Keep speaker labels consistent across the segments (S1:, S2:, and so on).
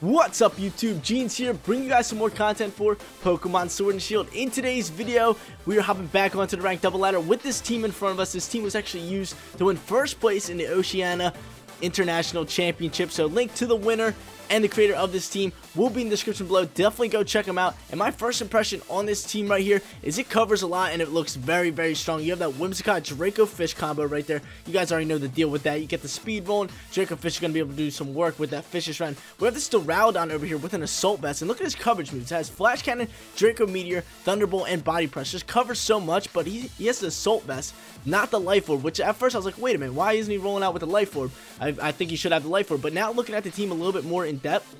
S1: What's up YouTube, Jeans here, bringing you guys some more content for Pokemon Sword and Shield. In today's video, we are hopping back onto the ranked double ladder with this team in front of us. This team was actually used to win first place in the Oceania International Championship, so link to the winner and the creator of this team will be in the description below. Definitely go check them out. And my first impression on this team right here is it covers a lot and it looks very, very strong. You have that Whimsicott Draco Fish combo right there. You guys already know the deal with that. You get the speed rolling. Draco Fish is going to be able to do some work with that Fishious Rend. We have this Duraludon over here with an Assault Vest. And look at his coverage moves. It has Flash Cannon, Draco Meteor, Thunderbolt, and Body Press. Just covers so much, but he, he has the Assault Vest, not the Life Orb, which at first I was like, wait a minute, why isn't he rolling out with the Life Orb? I, I think he should have the Life Orb. But now looking at the team a little bit more in depth,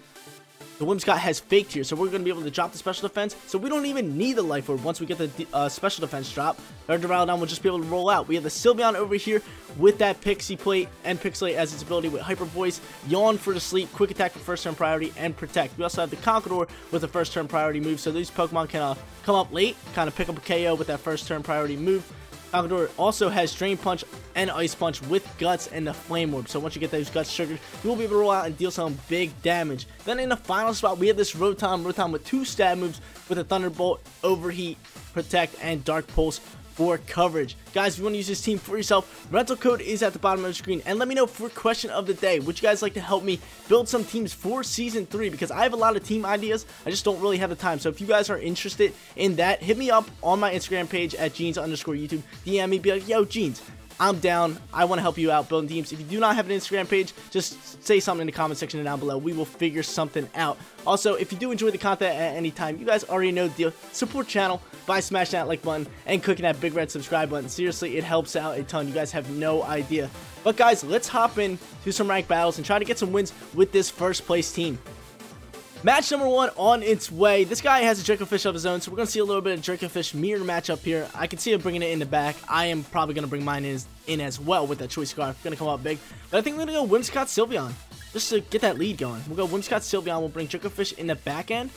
S1: the Whimsicott has Fake Tear, so we're going to be able to drop the Special Defense, so we don't even need the Life Orb once we get the uh, Special Defense drop. Our Duraludon will just be able to roll out. We have the Sylveon over here with that Pixie Plate and Pixilate as its ability with Hyper Voice, Yawn for the Sleep, Quick Attack for first turn priority, and Protect. We also have the Conkeldurr with a first turn priority move, so these Pokemon can uh, come up late, kind of pick up a KO with that first turn priority move. Conkeldurr also has Drain Punch and Ice Punch with Guts and the Flame Orb. So once you get those Guts triggered, you will be able to roll out and deal some big damage. Then in the final spot, we have this Rotom. Rotom with two stab moves with a Thunderbolt, Overheat, Protect, and Dark Pulse for coverage. Guys, if you want to use this team for yourself, rental code is at the bottom of the screen. And let me know for question of the day, would you guys like to help me build some teams for Season 3? Because I have a lot of team ideas, I just don't really have the time. So if you guys are interested in that, hit me up on my Instagram page at jeans underscore YouTube. DM me, be like, yo, Jeans, I'm down. I want to help you out building teams. If you do not have an Instagram page, just say something in the comment section down below. We will figure something out. Also, if you do enjoy the content at any time, you guys already know the deal. Support channel by smashing that like button and clicking that big red subscribe button. Seriously, it helps out a ton. You guys have no idea. But guys, let's hop in to some ranked battles and try to get some wins with this first place team. Match number one on its way. This guy has a Dracofish of his own, so we're going to see a little bit of Dracofish mirror matchup here. I can see him bringing it in the back. I am probably going to bring mine in, in as well with that Choice Scarf. Going to come out big. But I think we're going to go Whimsicott Sylveon just to get that lead going. We'll go Whimsicott Sylveon. We'll bring Dracofish in the back end.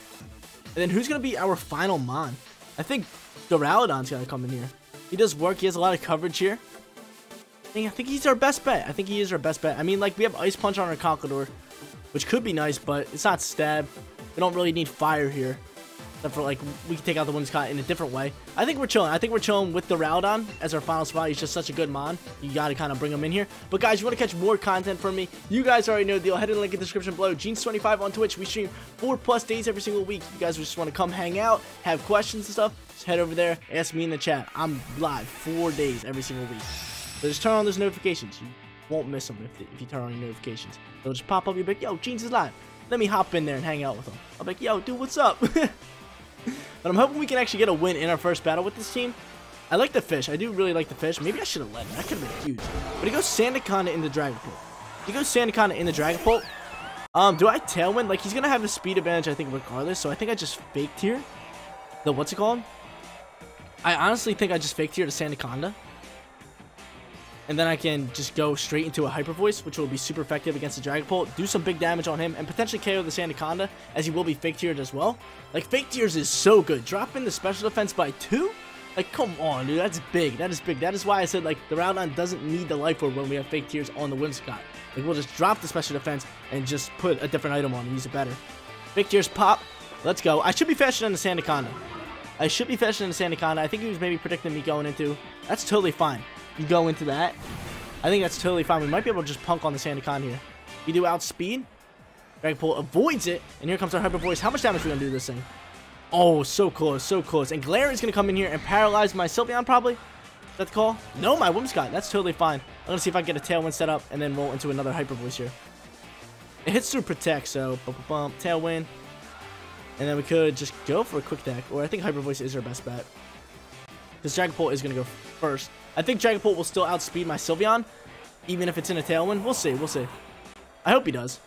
S1: And then who's going to be our final Mon? I think Duraludon's going to come in here. He does work. He has a lot of coverage here. I think he's our best bet. I think he is our best bet. I mean, like, we have Ice Punch on our Conkeldurr which could be nice, but it's not stab. We don't really need fire here. Except for, like, we can take out the Whimsicott in a different way. I think we're chilling. I think we're chilling with the Rowdon as our final spot. He's just such a good mon. You got to kind of bring him in here. But, guys, you want to catch more content from me? You guys already know the deal. Head to the link in the description below. Jeans25 on Twitch. We stream four plus days every single week. You guys just want to come hang out, have questions and stuff, just head over there, ask me in the chat. I'm live four days every single week. So just turn on those notifications. Won't miss them if, if you turn on your notifications. They'll just pop up. You'll be like, yo, Jeans is live. Let me hop in there and hang out with him. I'll be like, yo, dude, what's up? but I'm hoping we can actually get a win in our first battle with this team. I like the fish. I do really like the fish. Maybe I should have led. Him. That could have been huge. But he goes Sandaconda in the Dragon Dragapult. He goes Sandaconda in the Dragon Dragapult. Um, do I Tailwind? Like, he's going to have the speed advantage, I think, regardless. So I think I just faked here. The, what's it called? I honestly think I just faked here to Sandaconda and then I can just go straight into a Hyper Voice, which will be super effective against the Dragapult, do some big damage on him, and potentially KO the Sandaconda, as he will be Fake Tiered as well. Like, Fake Tears is so good. Dropping the special defense by two? Like, come on, dude. That's big. That is big. That is why I said, like, the Rowdon doesn't need the Life Orb when we have Fake Tears on the Whimsicott. Like, we'll just drop the special defense and just put a different item on and use it better. Fake Tears pop. Let's go. I should be faster than the Sandaconda. I should be faster than the Sandaconda. I think he was maybe predicting me going into. That's totally fine you go into that. I think that's totally fine. We might be able to just punk on the Sandaconda here. We do outspeed. Dragapult avoids it. And here comes our Hyper Voice. How much damage are we going to do this thing? Oh, so close, so close. And Glare is going to come in here and paralyze my Sylveon, probably. Is that the call? No, my Whimsicott. That's totally fine. I'm going to see if I can get a Tailwind set up and then roll into another Hyper Voice here. It hits through Protect, so bump, bump, Tailwind. And then we could just go for a Quick Attack. Or I think Hyper Voice is our best bet. Because Dragapult is going to go first. I think Dragapult will still outspeed my Sylveon, even if it's in a Tailwind. We'll see, we'll see. I hope he does.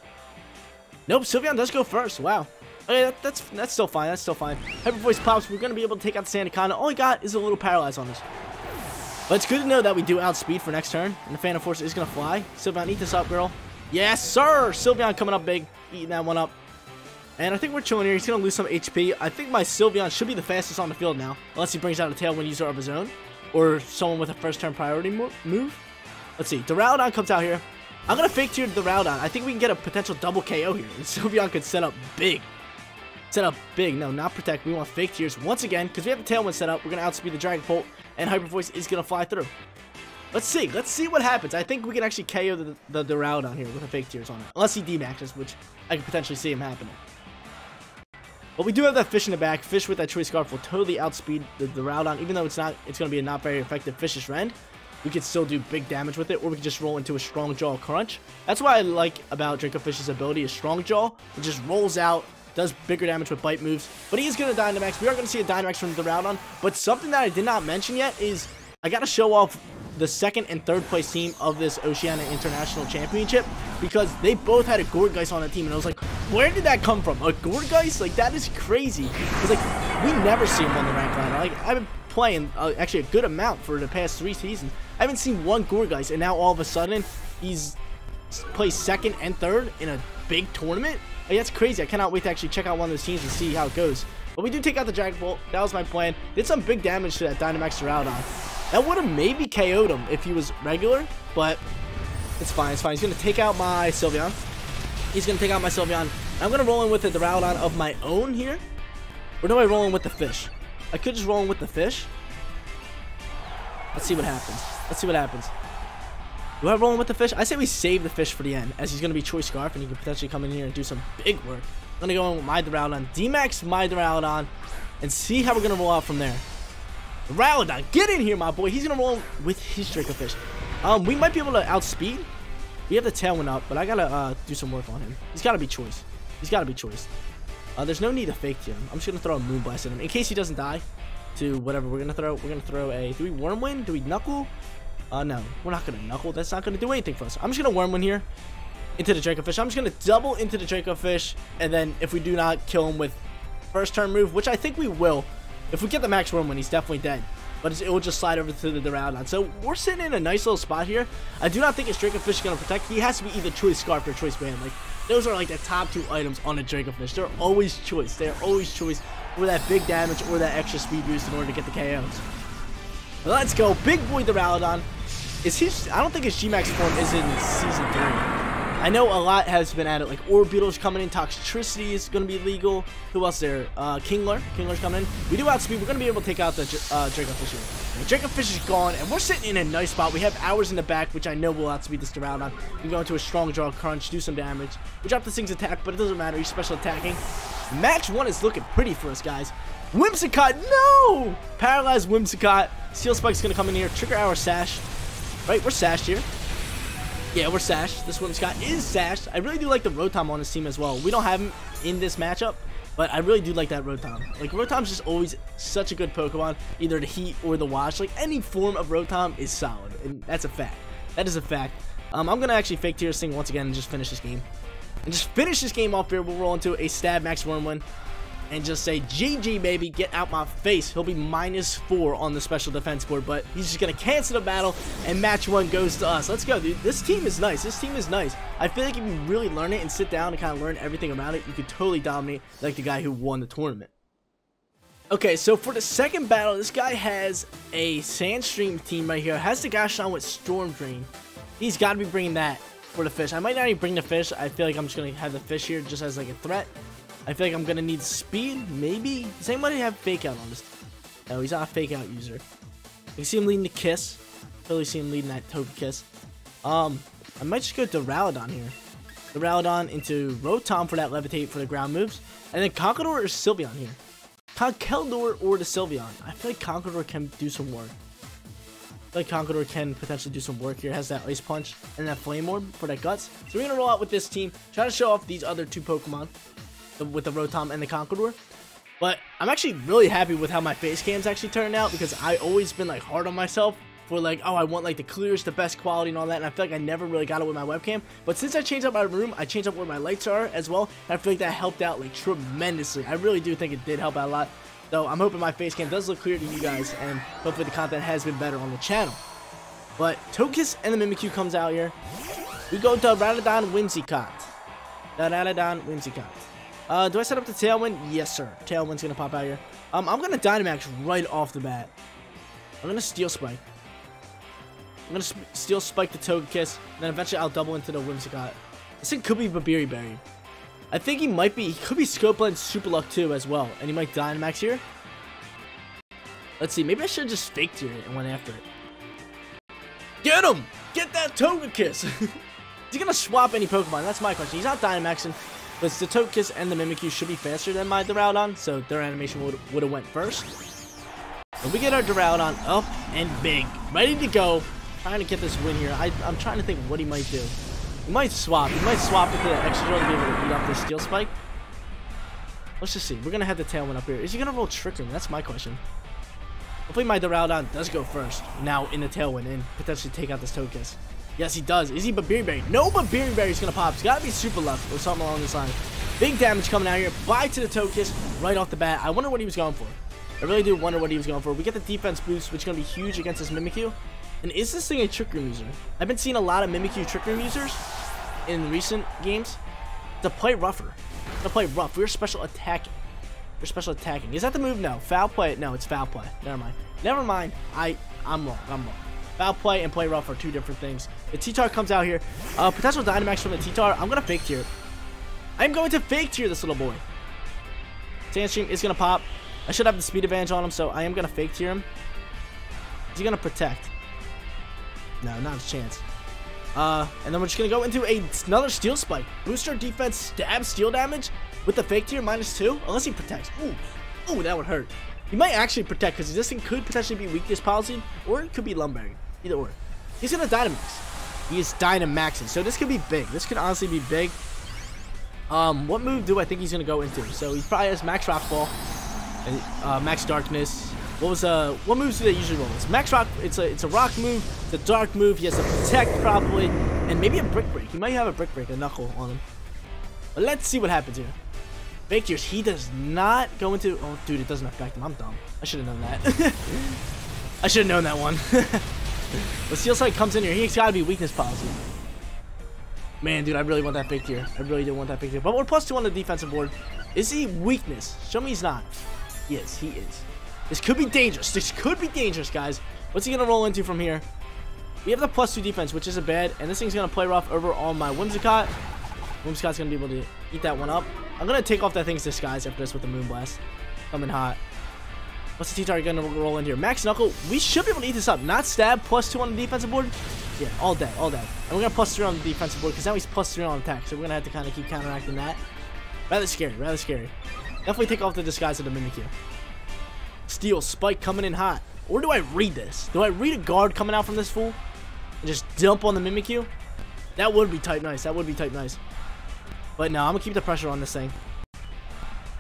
S1: Nope, Sylveon does go first. Wow. Okay, that, that's that's still fine. That's still fine. Hyper Voice pops. We're going to be able to take out the Sandaconda. All we got is a little Paralyze on us. But it's good to know that we do outspeed for next turn. And the Phantom Force is going to fly. Sylveon, eat this up, girl. Yes, sir! Sylveon coming up big. Eating that one up. And I think we're chilling here. He's going to lose some HP. I think my Sylveon should be the fastest on the field now. Unless he brings out a Tailwind user of his own or someone with a first turn priority move. Let's see. Duraludon comes out here. I'm gonna fake tear the Rowdon. I think we can get a potential double KO here. And Sylveon could set up big. Set up big. No, not protect. We want fake tears once again because we have the Tailwind set up. We're gonna outspeed the Dragapult, and Hyper Voice is gonna fly through. Let's see. Let's see what happens. I think we can actually KO the, the, the Rowdon here with a fake tears on it. Unless he demaxes, which I could potentially see him happening. But we do have that fish in the back. Fish with that Choice Scarf will totally outspeed the, the Rowdon, even though it's not, it's to be a not very effective Fish's Rend. We could still do big damage with it, or we could just roll into a Strong Jaw Crunch. That's what I like about Draco Fish's ability is Strong Jaw. It just rolls out, does bigger damage with bite moves, but he is to Dynamax. We are to see a Dynamax from the Rowdon, but something that I did not mention yet is I got to show off the second and third place team of this Oceania International Championship because they both had a Gourgeist on the team and I was like, where did that come from? A Gourgeist? Like, that is crazy. Because, like, we never see him on the rank ladder. Like, I've been playing uh, actually a good amount for the past three seasons. I haven't seen one Gourgeist and now all of a sudden he's placed second and third in a big tournament. Like, that's crazy. I cannot wait to actually check out one of those teams and see how it goes. But we do take out the Dragapult. That was my plan. Did some big damage to that Dynamax Rowdon. That would have maybe KO'd him if he was regular, but it's fine, it's fine. He's going to take out my Sylveon. He's going to take out my Sylveon. I'm going to roll in with the Rowdon of my own here. Or do I roll in with the fish? I could just roll in with the fish. Let's see what happens. Let's see what happens. Do I roll in with the fish? I say we save the fish for the end, as he's going to be Choice Scarf, and he can potentially come in here and do some big work. I'm going to go in with my Duraludon, D-Max my Duraludon, and see how we're going to roll out from there. Rowdon, get in here, my boy. He's going to roll with his Dracofish. Um, we might be able to outspeed. We have the Tailwind up, but I got to uh, do some work on him. He's got to be choice. He's got to be choice. Uh, there's no need to fake him. I'm just going to throw a Moonblast at him in case he doesn't die to whatever we're going to throw. We're going to throw a... Do we Wyrmwind? Do we Knuckle? Uh, no. We're not going to Knuckle. That's not going to do anything for us. I'm just going to Wyrmwind here into the Dracofish. I'm just going to double into the Dracofish, and then if we do not kill him with first turn move, which I think we will, if we get the max when he's definitely dead. But it will just slide over to the, the. So we're sitting in a nice little spot here. I do not think his Dracofish is going to protect. He has to be either Choice Scarf or Choice Band. Like, those are like the top two items on a Dracofish. They're always choice. They're always choice for that big damage or that extra speed boost in order to get the KOs. Let's go. Big boy the Rowdon. Is he? I don't think his G-Max form is in Season 3. I know a lot has been added, like Orbeetle's coming in, Toxtricity is going to be legal. Who else there? Uh, Kingler. Kingler's coming in. We do outspeed. We're going to be able to take out the uh, Dracofish here. Dracofish is gone, and we're sitting in a nice spot. We have hours in the back, which I know we'll outspeed this around on. We can go into a Strong Jaw crunch, do some damage. We drop this thing's attack, but it doesn't matter. He's special attacking. Match one is looking pretty for us, guys. Whimsicott, no! Paralyzed Whimsicott. Steel Spike's going to come in here, trigger our Sash. Right, we're sashed here. Yeah, we're sashed. This one Scott is sashed. I really do like the Rotom on his team as well. We don't have him in this matchup, but I really do like that Rotom. Like, Rotom's just always such a good Pokemon, either the Heat or the Wash. Like, any form of Rotom is solid, and that's a fact. That is a fact. Um, I'm going to actually fake tear thing once again and just finish this game. And just finish this game off here. We'll roll into a Stab Max Wyrmwind and just say, GG, baby, get out my face. He'll be minus four on the special defense board, but he's just going to cancel the battle, and match one goes to us. Let's go, dude. This team is nice. This team is nice. I feel like if you really learn it and sit down and kind of learn everything about it, you could totally dominate like the guy who won the tournament. Okay, so for the second battle, this guy has a Sandstream team right here. Has the Gastrodon with Storm Drain. He's got to be bringing that for the fish. I might not even bring the fish. I feel like I'm just going to have the fish here just as like a threat. I feel like I'm to need speed, maybe? Does anybody have fake out on this? No, he's not a fake out user. You see him leading the kiss. Totally see him leading that Togekiss. Um, I might just go to here. The into Rotom for that Levitate for the ground moves. And then Conkeldurr or Sylveon here. Conkeldurr or the Sylveon. I feel like Conkeldurr can do some work. I feel like Conkeldurr can potentially do some work here. Has that Ice Punch and that Flame Orb for that Guts. So we're going to roll out with this team. Try to show off these other two Pokemon with the Rotom and the Conkeldurr. But I'm actually really happy with how my face cams actually turned out because I always been like hard on myself for like, oh, I want like the clearest, the best quality and all that. And I feel like I never really got it with my webcam. But since I changed up my room, I changed up where my lights are as well. And I feel like that helped out like tremendously. I really do think it did help out a lot. Though I'm hoping my face cam does look clear to you guys and hopefully the content has been better on the channel. But Togekiss and the Mimikyu comes out here. We go to Ralladon Whimsicott. Ralladon Whimsicott. Uh, do I set up the Tailwind? Yes, sir. Tailwind's gonna pop out here. Um, I'm gonna Dynamax right off the bat. I'm gonna Steel Spike. I'm gonna Steel Spike the Togekiss, and then eventually I'll double into the Whimsicott. This thing could be Babiri Berry. I think he might be, he could be Scope Lens Super Luck too as well, and he might Dynamax here. Let's see, maybe I should have just faked here and went after it. Get him! Get that Togekiss! Is he gonna swap any Pokemon? That's my question. He's not Dynamaxing, but Togekiss and the Mimikyu should be faster than my Duraludon, so their animation would have went first. And we get our Duraludon up and big, ready to go. Trying to get this win here. I, I'm trying to think what he might do. He might swap. He might swap into the Excadrill to be able to beat up this Steel Spike. Let's just see. We're going to have the Tailwind up here. Is he going to roll Trick Room? That's my question. Hopefully my Duraludon does go first. Now in the Tailwind and potentially take out this Togekiss. Yes, he does. Is he Babiri Berry? No Babiri is going to pop. It's got to be Super Left or something along this line. Big damage coming out here. Bye to the Togekiss right off the bat. I wonder what he was going for. I really do wonder what he was going for. We get the defense boost, which is going to be huge against this Mimikyu. And is this thing a Trick Room user? I've been seeing a lot of Mimikyu Trick Room users in recent games to play rougher. To play rough. We're special attacking. We're special attacking. Is that the move? No. Foul play? No, it's foul play. Never mind. Never mind. I, I'm wrong. I'm wrong. Foul play and play rough are two different things. The T-Tar comes out here. Uh, potential Dynamax from the T-Tar. I'm going to fake tear. I'm going to fake tear this little boy. Sandstream is going to pop. I should have the speed advantage on him, so I am going to fake tear him. Is he going to protect? No, not a chance. Uh, and then we're just going to go into a, another Steel Spike. Booster defense, stab steel damage with the fake tear minus two, unless he protects. Ooh, ooh, that would hurt. He might actually protect because this thing could potentially be weakness policy, or it could be Lum Berry. Either or. He's going to Dynamax. He is Dynamaxing, so this could be big. This could honestly be big. Um, what move do I think he's going to go into? So he probably has Max Rockfall, and, uh, Max Darkness, what was uh what moves do they usually roll? It's Max Rock. It's a it's a rock move. It's a dark move. He has to protect probably, and maybe a brick break. He might have a brick break, a knuckle on him. But let's see what happens here. Fake Tears. He does not go into. Oh, dude, it doesn't affect him. I'm dumb. I should have known that. I should have known that one. the Steel comes in here. He's got to be weakness policy. Man, dude, I really want that Fake Tear. I really do want that Fake Tear. But we're plus two on the defensive board. Is he weakness? Show me he's not. Yes, he is. This could be dangerous. This could be dangerous, guys. What's he going to roll into from here? We have the plus two defense, which isn't bad. And this thing's going to play rough over on my Whimsicott. Whimsicott's going to be able to eat that one up. I'm going to take off that thing's disguise after this with the Moonblast. Coming hot. What's the T-Tar to roll in here? Max Knuckle. We should be able to eat this up. Not stab, plus two on the defensive board. Yeah, all day, all day. And we're to plus three on the defensive board because now he's plus three on attack. So we're to have to kind of keep counteracting that. Rather scary, rather scary. Definitely take off the disguise of the Mimikyu. Steel Spike coming in hot. Or do I read this? Do I read a guard coming out from this fool? And just dump on the Mimikyu? That would be type nice. That would be type nice. But no, I'm to keep the pressure on this thing.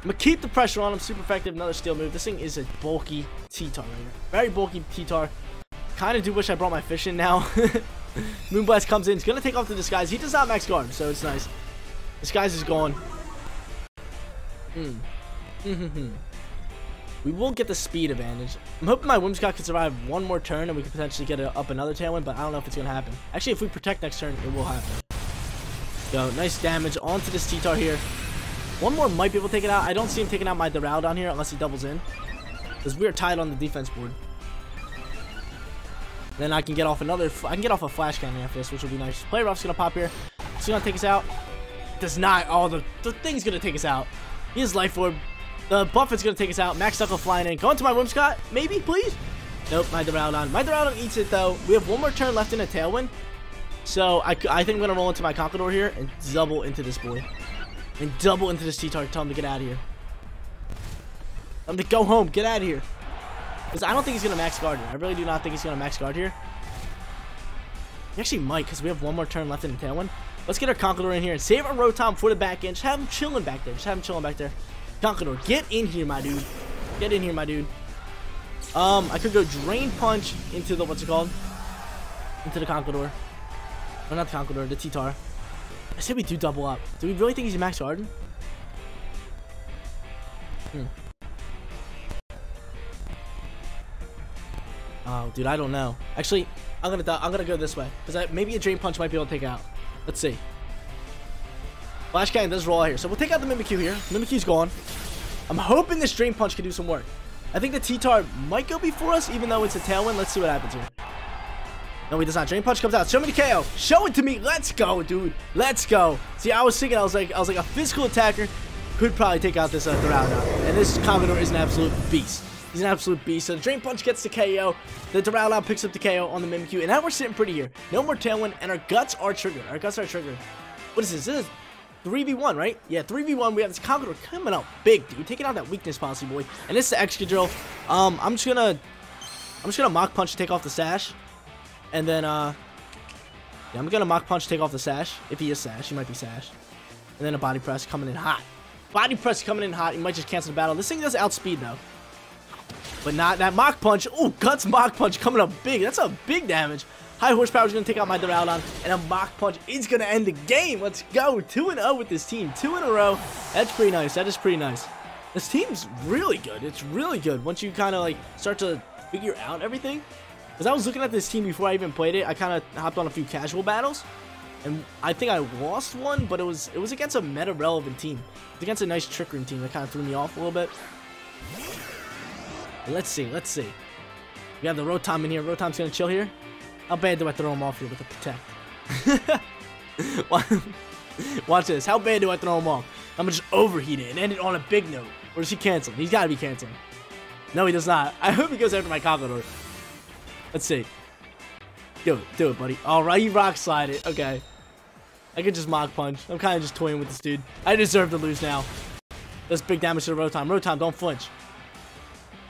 S1: I'm to keep the pressure on him. Super effective. Another steel move. This thing is a bulky T-Tar right here. Very bulky T-Tar. Kind of do wish I brought my fish in now. Moonblast comes in. He's to take off the disguise. He does not max guard, so it's nice. Disguise is gone. Hmm. We will get the speed advantage. I'm hoping my Whimsicott can survive one more turn and we can potentially get up another Tailwind, but I don't know if it's going to happen. Actually, if we protect next turn, it will happen. So, nice damage onto this T-Tar here. One more might be able to take it out. I don't see him taking out my down here unless he doubles in. Because we're tied on the defense board. Then I can get off another, I can get off a Flash Cannon after this, which will be nice. Play Rough's going to pop here. He's to take us out. Does not. Oh, the, the thing's going to take us out. He has Life Orb. The Buffet's going to take us out. Max Knuckle flying in. Going to my Whimsicott. Maybe, please? Nope, my Duraludon. My Duraludon eats it, though. We have one more turn left in a Tailwind. So, I, I think I'm to roll into my Conkeldurr here and double into this boy. And double into the T-Tar. Tell him to get out of here. Tell him to go home. Get out of here. Because I don't think he's going to max guard here. I really do not think he's going to max guard here. He actually might because we have one more turn left in the Tailwind. Let's get our Conkeldurr in here and save our Rotom for the back end. Just have him chilling back there. Just have him chilling back there. Conkeldurr, get in here, my dude. Get in here, my dude. Um, I could go Drain Punch into the, what's it called? Into the Conkeldurr. Oh, not the Conkeldurr, the T-Tar. I said we do double up. Do we really think he's Max Garden? Hmm. Oh, dude, I don't know. Actually, I'm gonna I'm gonna go this way because maybe a Drain Punch might be able to take out. Let's see. Flash Cannon does roll out here. So we'll take out the Mimikyu here. Mimikyu's gone. I'm hoping this Drain Punch can do some work. I think the T-Tar might go before us, even though it's a Tailwind. Let's see what happens here. No, he does not. Drain Punch comes out. Show me the KO. Show it to me. Let's go, dude. Let's go. See, I was thinking, I was like, I was like a physical attacker could probably take out this uh, Duraludon. And this Commodore is an absolute beast. He's an absolute beast. So the Drain Punch gets the KO. The Duraludon picks up the KO on the Mimikyu. And now we're sitting pretty here. No more Tailwind. And our Guts are triggered. Our Guts are triggered. What is this? This is 3v1, right? Yeah, 3v1. We have this Conqueror coming out big, dude. Taking out that weakness policy, boy. And this is the Excadrill. Um, I'm just gonna... I'm just gonna Mach Punch to take off the Sash. And then, uh... Yeah, I'm gonna Mach Punch take off the Sash. If he is Sash, he might be Sash. And then a Body Press coming in hot. Body Press coming in hot. He might just cancel the battle. This thing does outspeed, though. But not that Mach Punch. Oh, Guts Mach Punch coming up big. That's a big damage. High horsepower is going to take out my Duraludon, and a Mach Punch is going to end the game. Let's go. 2-0 with this team. Two in a row. That's pretty nice. That is pretty nice. This team's really good. It's really good once you kind of like start to figure out everything. Because I was looking at this team before I even played it. I kind of hopped on a few casual battles. And I think I lost one, but it was it was against a meta-relevant team. Against a nice Trick Room team that kind of threw me off a little bit. Let's see, let's see. We have the Rotom in here. Rotom's going to chill here. How bad do I throw him off here with the Protect? Watch this. How bad do I throw him off? I'm going to just overheat it and end it on a big note. Or does he cancel? He's got to be canceling. No, he does not. I hope he goes after my Conqueror. Let's see. Do it. Do it, buddy. All right, you rock slide it. Okay. I could just Mach Punch. I'm kind of just toying with this dude. I deserve to lose now. That's big damage to the Rotom. Rotom, don't flinch.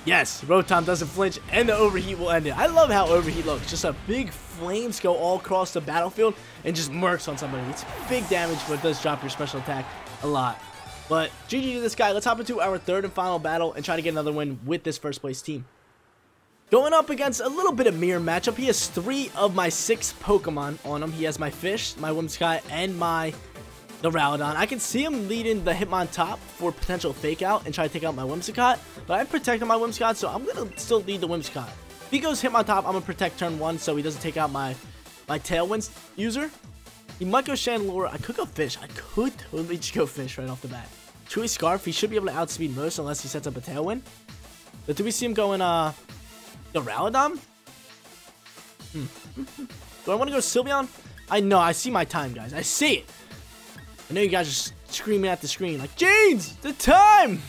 S1: Yes, Rotom doesn't flinch, and the overheat will end it. I love how overheat looks. Just a big flames go all across the battlefield and just murks on somebody. It's big damage, but it does drop your special attack a lot. But GG to this guy. Let's hop into our third and final battle and try to get another win with this first place team. Going up against a little bit of mirror matchup. He has three of my six Pokemon on him. He has my Fish, my Whimsicott, and my the Rowdon. I can see him leading the Hitmontop for potential fake out and try to take out my Whimsicott, but I protected my Whimsicott, so I'm going to still lead the Whimsicott. If he goes Hitmontop, I'm going to protect turn one so he doesn't take out my, my Tailwind user. He might go Chandelure. I could go Fish. I could totally just go Fish right off the bat. Chewy Scarf, he should be able to outspeed most unless he sets up a Tailwind. But do we see him going, uh, the Ralladon? Hmm. do I want to go Sylveon? I know, I see my time, guys. I see it. I know you guys are screaming at the screen like, Jeans, the time!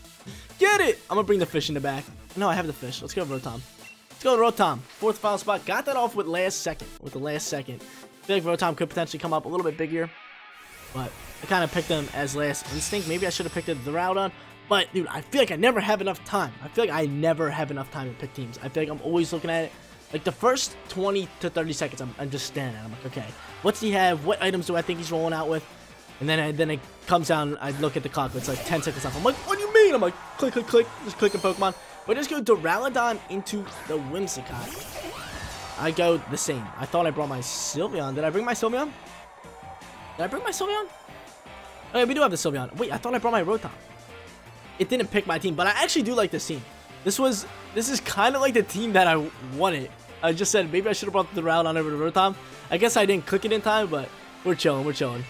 S1: Get it! I'm gonna bring the fish in the back. No, I have the fish. Let's go Rotom. Let's go Rotom. Fourth final spot. Got that off with last second. With the last second. I feel like Rotom could potentially come up a little bit bigger. But I kind of picked them as last instinct. Maybe I should have picked the Rowdon. But, dude, I feel like I never have enough time. I feel like I never have enough time to pick teams. I feel like I'm always looking at it. Like, the first 20 to 30 seconds, I'm, I'm just standing. I'm like, okay, what's he have? What items do I think he's rolling out with? And then I, then it comes down, I look at the clock, it's like 10 seconds left. I'm like, what do you mean? I'm like, click, click, click, just clicking Pokemon. But just go Duraludon into the Whimsicott. I go the same. I thought I brought my Sylveon. Did I bring my Sylveon? Did I bring my Sylveon? Oh, we do have the Sylveon. Wait, I thought I brought my Rotom. It didn't pick my team, but I actually do like this team. This was, this is kind of like the team that I wanted. I just said maybe I should have brought the Duraludon over to Rotom. I guess I didn't click it in time, but we're chilling, we're chilling.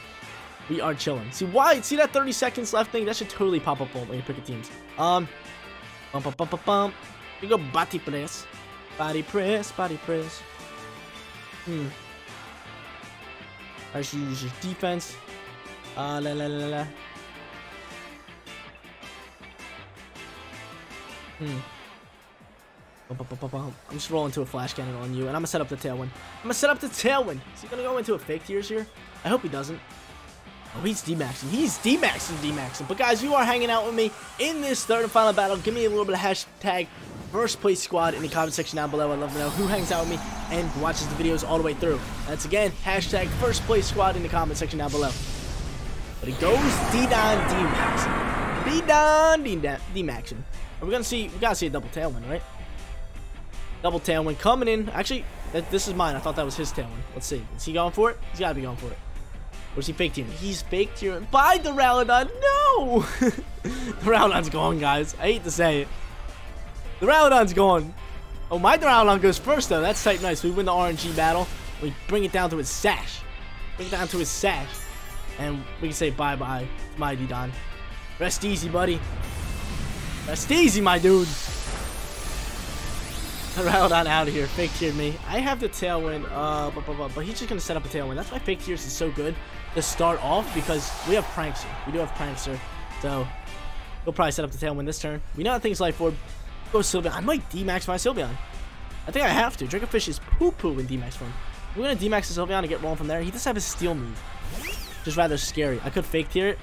S1: We are chilling. See why? See that 30 seconds left thing? That should totally pop up when you pick a teams. Um, bump, bump, bump, bump, bump. We go body press, body press, body press. Hmm. I should use your defense. Uh, la la la la. Hmm. I'm just rolling to a flash cannon on you, and I'm gonna set up the tailwind. I'm gonna set up the tailwind. Is he gonna go into a fake tears here? I hope he doesn't. Oh, he's D-maxing. He's D-maxing, D-maxing. But guys, you are hanging out with me in this third and final battle. Give me a little bit of hashtag first place squad in the comment section down below. I'd love to know who hangs out with me and watches the videos all the way through. That's again, hashtag first place squad in the comment section down below. But it goes D-Don D-maxing. D-Don D-maxing. We're gonna see, we gotta see a double tailwind, right? Double tailwind coming in. Actually, this is mine. I thought that was his tailwind. Let's see. Is he going for it? He's gotta be going for it. Or is he fake team? He's fake team. Buy the Ralladon. No! the Ralladon's gone, guys. I hate to say it. The Ralladon's gone. Oh, my Ralladon goes first, though. That's type nice. We win the RNG battle. We bring it down to his sash. Bring it down to his sash. And we can say bye-bye my D-Don. Rest easy, buddy. Rest easy, my dude. Rattled on out of here. Fake tiered me. I have the tailwind, uh, but, but, but, but he's just going to set up a tailwind. That's why fake tears is so good to start off because we have Prankster. We do have Prankster. So he'll probably set up the tailwind this turn. We know that thing's life orb. Go Sylveon. I might D-max my Sylveon. I think I have to. Dracofish is poo-poo in D-max form. We're going to D-max the Sylveon and get rolling from there. He does have a steel move. Just rather scary. I could fake tear it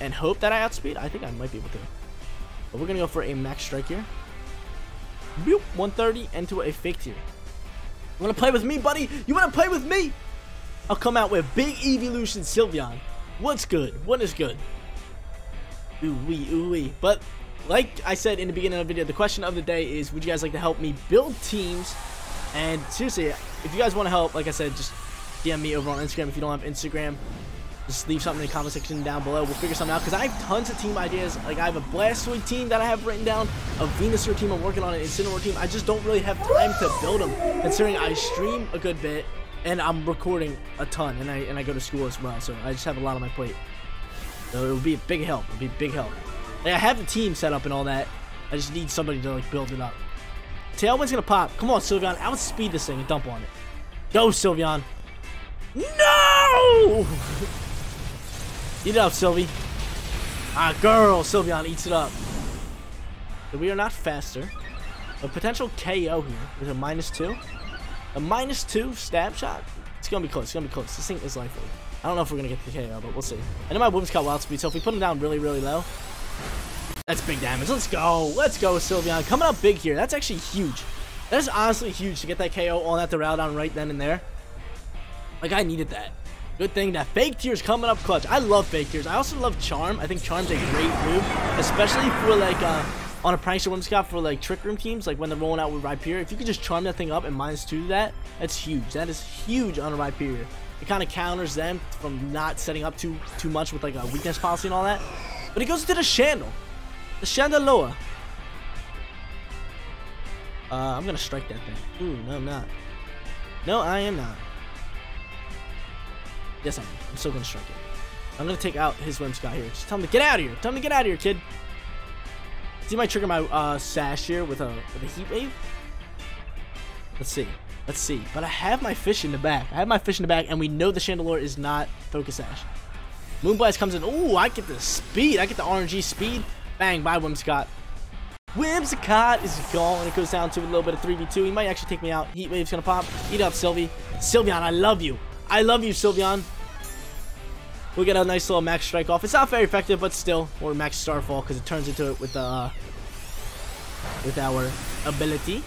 S1: and hope that I outspeed. I think I might be able to. But we're going to go for a max strike here. Boop, 130 into a fake tear. You want to play with me, buddy? You want to play with me? I'll come out with Big Evolution Sylveon. What's good? What is good? Ooh wee, ooh wee. But like I said in the beginning of the video, the question of the day is, would you guys like to help me build teams? And seriously, if you guys want to help, like I said, just DM me over on Instagram if you don't have Instagram. Just leave something in the comment section down below. We'll figure something out because I have tons of team ideas. Like I have a Blastoise team that I have written down, a Venusaur team I'm working on, an Incineroar team. I just don't really have time to build them considering I stream a good bit and I'm recording a ton and I and I go to school as well. So I just have a lot on my plate. So it would be a big help. It would be a big help. Like I have the team set up and all that. I just need somebody to like build it up. Tailwind's gonna pop. Come on, Sylveon. Outspeed this thing and dump on it. Go, Sylveon. No! Eat it up, Sylvie. Ah, girl, Sylveon eats it up. So we are not faster. A potential KO here with a minus two. A minus two stab shot. It's gonna be close. It's gonna be close. This thing is lifeless. I don't know if we're gonna get the KO, but we'll see. I know my Whimsicott wild speed, so if we put him down really, really low, that's big damage. Let's go. Let's go, Sylveon. Coming up big here. That's actually huge. That is honestly huge to get that KO on that Duraludon right then and there. Like, I needed that. Good thing that fake tears coming up clutch. I love fake tears. I also love charm. I think charm's a great move, especially for like uh, on a prankster Whimsicott for like trick room teams, like when they're rolling out with Rhyperior. If you could just charm that thing up and minus two that, that's huge. That is huge on a Rhyperior. It kind of counters them from not setting up too too much with like a weakness policy and all that. But it goes into the Chandel. The Chandelure. Uh, I'm gonna strike that thing. Ooh, no, I'm not. No, I am not. Yes, I am. I'm still gonna strike it. I'm gonna take out his Whimsicott here. Just tell him to get out of here. Tell him to get out of here, kid. See, might trigger my uh, sash here with a with a heat wave. Let's see. Let's see. But I have my fish in the back. I have my fish in the back, and we know the Chandelure is not Focus Sash. Moonblast comes in. Ooh, I get the speed. I get the RNG speed. Bang, bye, Whimsicott. Whimsicott is gone. It goes down to a little bit of 3v2. He might actually take me out. Heat Wave's gonna pop. Eat up, Sylvie. Sylveon, I love you. I love you, Sylveon. We'll get a nice little max strike off. It's not very effective, but still, or max starfall because it turns into it with the uh, with our ability.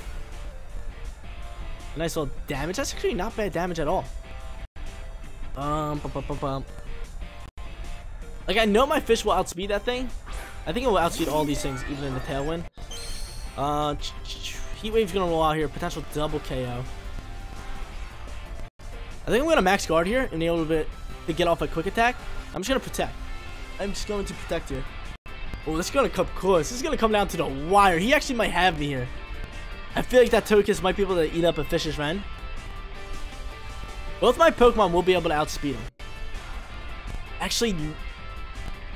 S1: Nice little damage. That's actually not bad damage at all. Um, bum, bum, bum, like I know my fish will outspeed that thing. I think it will outspeed all these things, even in the tailwind. Uh, Heat Wave's gonna roll out here. Potential double KO. I think I'm gonna max guard here and be able to to get off a quick attack. I'm just gonna protect. I'm just going to protect here. Oh, this is gonna come close. This is gonna come down to the wire. He actually might have me here. I feel like that Togekiss might be able to eat up a Fish's Ren. Both my Pokemon will be able to outspeed him. Actually,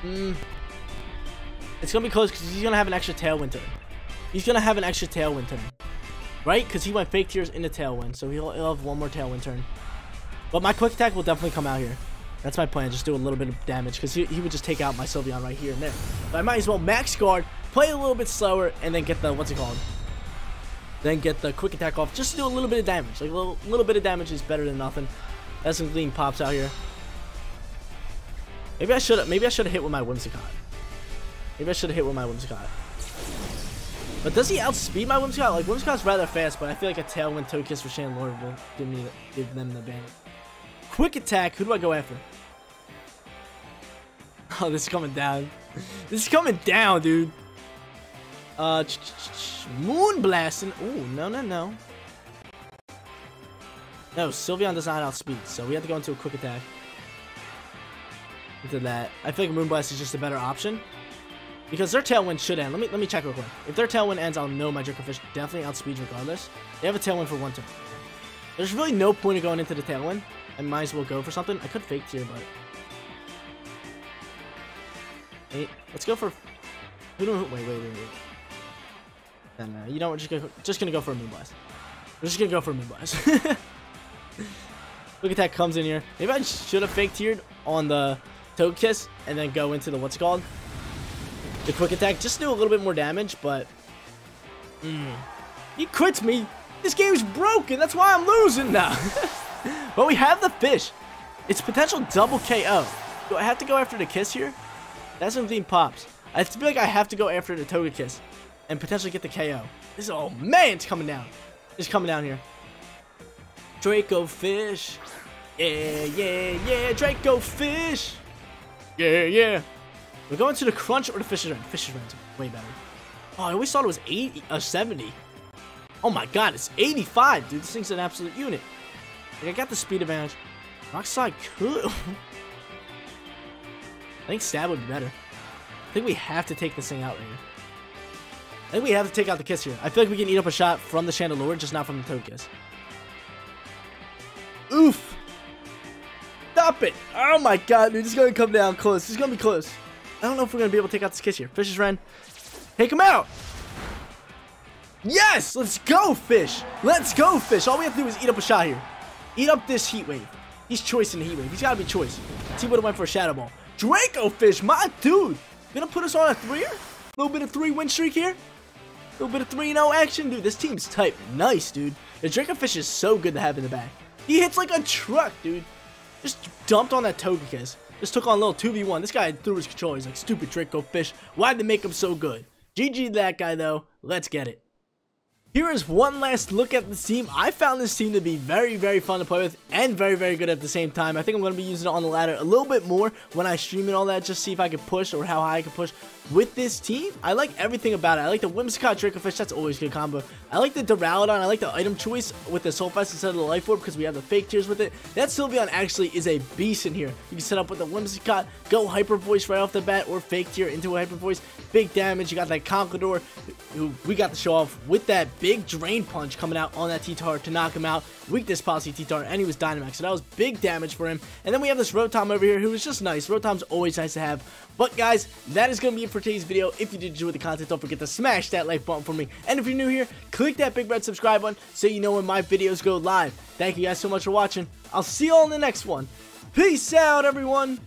S1: mm, it's gonna be close because he's gonna have an extra Tailwind turn. He's gonna have an extra Tailwind turn, right? Because he went Fake Tears into Tailwind, so he'll, he'll have one more Tailwind turn. But my quick attack will definitely come out here. That's my plan, just do a little bit of damage, because he, he, would just take out my Sylveon right here and there. But I might as well max guard, play a little bit slower, and then get the, what's it called? Then get the quick attack off, just to do a little bit of damage. Like, a little, little bit of damage is better than nothing. That's some clean pops out here. Maybe I should have, maybe I should have hit with my Whimsicott. Maybe I should have hit with my Whimsicott. But does he outspeed my Whimsicott? Like, Whimsicott's rather fast, but I feel like a Tailwind Togekiss for Chandelure will give me, give them the advantage. Quick attack. Who do I go after? Oh, this is coming down. this is coming down, dude. Uh, ch ch ch moon blasting. Ooh, no, no, no. No, Sylveon does not outspeed, so we have to go into a quick attack. Into that. I feel like Moonblast is just a better option. Because their Tailwind should end. Let me let me check real quick. If their Tailwind ends, I'll know my Dracofish definitely outspeeds regardless. They have a Tailwind for one turn. There's really no point of going into the Tailwind. I might as well go for something. I could fake tear, but... Hey, let's go for... Do... Wait, wait, wait, wait. No, no, you know what? Just gonna, just gonna go for a Moonblast. We're just gonna go for a Moonblast. Look at that comes in here. Maybe I should have fake tiered on the Togekiss and then go into the what's called? The quick attack. Just do a little bit more damage, but... Mm. He quits me. This game's broken. That's why I'm losing now. but we have the fish. It's potential double KO. Do I have to go after the kiss here? That's when something pops. I feel like I have to go after the Togekiss and potentially get the KO. This is, oh man, it's coming down. It's coming down here. Draco Fish. Yeah, yeah, yeah, Draco Fish. Yeah, yeah. We're going to the Crunch or the Fisher's Rend. Fisher's Rend's way better. Oh, I always thought it was 80, uh, 70. Oh my god, it's 85, dude. This thing's an absolute unit. Like, I got the speed advantage. Rock Slide could. I think Stab would be better. I think we have to take this thing out right here. I think we have to take out the Kiss here. I feel like we can eat up a shot from the Chandelure, just not from the Togekiss. Oof! Stop it! Oh my god, dude, this is gonna come down close. This is gonna be close. I don't know if we're gonna be able to take out this Kiss here. Fisher's Rend. Take him out! Yes! Let's go, Fish! Let's go, Fish! All we have to do is eat up a shot here. Eat up this Heat Wave. He's choice in the Heat Wave. He's gotta be choice. He would have went for a Shadow Ball. Draco Fish, my dude! Gonna put us on a three A little bit of three win streak here. Little bit of 3-0 action. Dude, this team's tight. Nice, dude. The Draco Fish is so good to have in the back. He hits like a truck, dude. Just dumped on that Togekiss. Just took on a little 2v1. This guy threw his controller. He's like, stupid Draco Fish. Why'd they make him so good? GG that guy, though. Let's get it. Here is one last look at this team. I found this team to be very, very fun to play with and very, very good at the same time. I think I'm going to be using it on the ladder a little bit more when I stream and all that, just see if I can push or how high I can push with this team. I like everything about it. I like the Whimsicott Dracofish. That's always a good combo. I like the Duraludon. I like the item choice with the Assault Vest instead of the Life Orb because we have the fake tears with it. That Sylveon actually is a beast in here. You can set up with the Whimsicott, go Hyper Voice right off the bat or fake tear into a Hyper Voice. Big damage. You got that who we got to show off with that big Drain Punch coming out on that T-Tar to knock him out. Weakness policy T-Tar, and he was Dynamax, so that was big damage for him. And then we have this Rotom over here, who is just nice. Rotom's always nice to have. But guys, that is going to be it for today's video. If you did enjoy the content, don't forget to smash that like button for me. And if you're new here, click that big red subscribe button so you know when my videos go live. Thank you guys so much for watching. I'll see you all in the next one. Peace out, everyone.